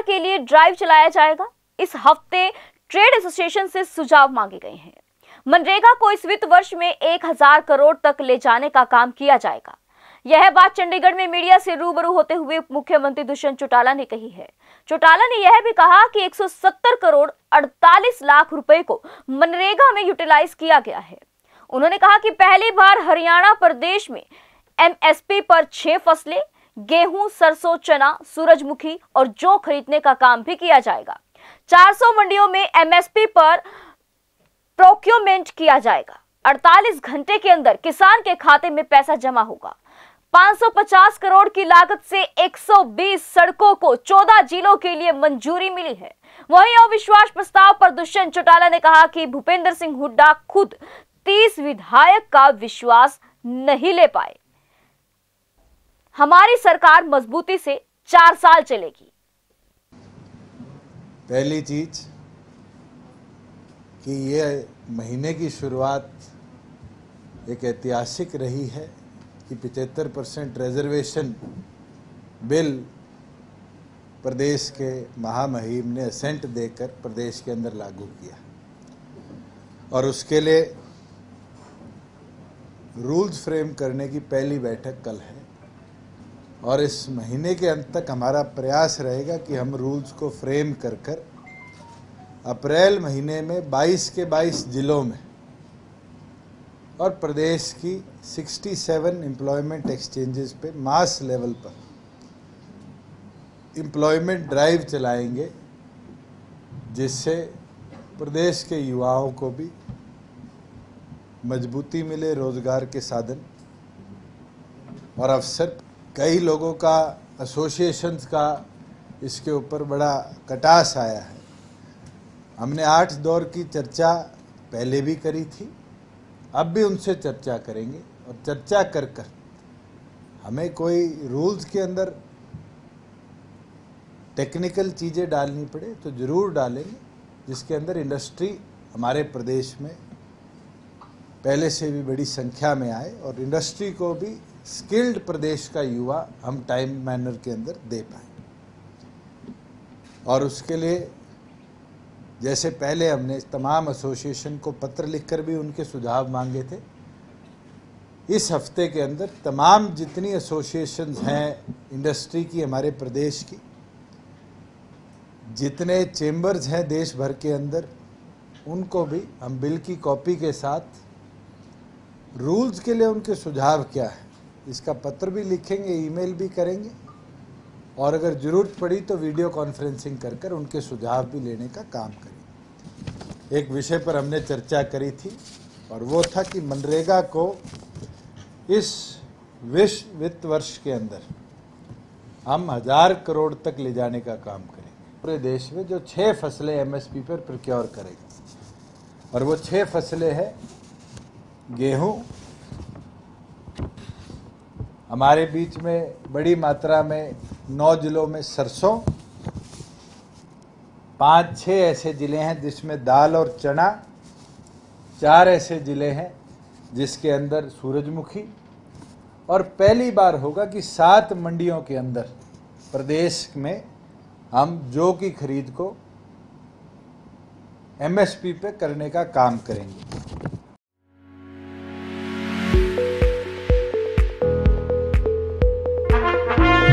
रोज़गार के लिए ड्राइव चलाया जाएगा। इस हफ़्ते ट्रेड एसोसिएशन से सुझाव मांगे गए हैं। मनरेगा को इस वित्त वर्ष में एक हज़ार करोड़ तक ले जाने का काम किया जाएगा। यह बात चंडीगढ़ में मीडिया से रूबरू होते हुए मुख्यमंत्री दुष्यंत चौटाला ने कही है। चौटाला ने यह भी कहा कि 170 करोड़ 48 लाख रुपए को मनरेगा में यूटिलाइज किया गया है। उन्होंने कहा कि पहली बार हरियाणा प्रदेश में एमएसपी पर छह फ़सलें गेहूँ, सरसों, चना, सूरजमुखी और जौ खरीदने का काम भी किया जाएगा। 400 मंडियों में एमएसपी पर प्रोक्योरमेंट किया जाएगा। 48 घंटे के अंदर किसान के खाते में पैसा जमा होगा। 550 करोड़ की लागत से 120 सड़कों को 14 जिलों के लिए मंजूरी मिली है। वहीं अविश्वास प्रस्ताव पर दुष्यंत चौटाला ने कहा कि भूपेंद्र सिंह हुड्डा खुद 30 विधायक का विश्वास नहीं ले पाए। हमारी सरकार मजबूती से चार साल चलेगी। पहली चीज़ कि ये महीने की शुरुआत एक ऐतिहासिक रही है कि 75 परसेंट रिजर्वेशन बिल प्रदेश के महामहिम ने असेंट देकर प्रदेश के अंदर लागू किया। और उसके लिए रूल्स फ्रेम करने की पहली बैठक कल है। और इस महीने के अंत तक हमारा प्रयास रहेगा कि हम रूल्स को फ्रेम कर कर अप्रैल महीने में 22 के 22 जिलों में और प्रदेश की 67 एम्प्लॉयमेंट एक्सचेंजेस पे मास लेवल पर एम्प्लॉयमेंट ड्राइव चलाएँगे, जिससे प्रदेश के युवाओं को भी मजबूती मिले रोज़गार के साधन और अवसर कई लोगों का एसोसिएशंस का इसके ऊपर बड़ा कटास आया है। हमने आठ दौर की चर्चा पहले भी करी थी, अब भी उनसे चर्चा करेंगे और चर्चा कर कर हमें कोई रूल्स के अंदर टेक्निकल चीज़ें डालनी पड़े तो ज़रूर डालेंगे, जिसके अंदर इंडस्ट्री हमारे प्रदेश में पहले से भी बड़ी संख्या में आए और इंडस्ट्री को भी स्किल्ड प्रदेश का युवा हम टाइम मैनर के अंदर दे पाए। और उसके लिए जैसे पहले हमने तमाम एसोसिएशन को पत्र लिखकर भी उनके सुझाव मांगे थे, इस हफ़्ते के अंदर तमाम जितनी एसोसिएशंस हैं इंडस्ट्री की, हमारे प्रदेश की, जितने चेंबर्स हैं देश भर के अंदर, उनको भी हम बिल की कॉपी के साथ रूल्स के लिए उनके सुझाव क्या है? इसका पत्र भी लिखेंगे, ईमेल भी करेंगे। और अगर ज़रूरत पड़ी तो वीडियो कॉन्फ्रेंसिंग कर कर उनके सुझाव भी लेने का काम करेंगे। एक विषय पर हमने चर्चा करी थी और वो था कि मनरेगा को इस विश्व वित्त वर्ष के अंदर हम हज़ार करोड़ तक ले जाने का काम करेंगे। पूरे देश में जो छः फ़सलें एमएसपी पर प्रोक्योर करेंगे। और वो छः फ़सलें हैं, गेहूँ हमारे बीच में बड़ी मात्रा में नौ जिलों में सरसों, पाँच छः ऐसे ज़िले हैं जिसमें दाल और चना, चार ऐसे ज़िले हैं जिसके अंदर सूरजमुखी, और पहली बार होगा कि सात मंडियों के अंदर प्रदेश में हम जो की खरीद को एमएसपी पे करने का काम करेंगे।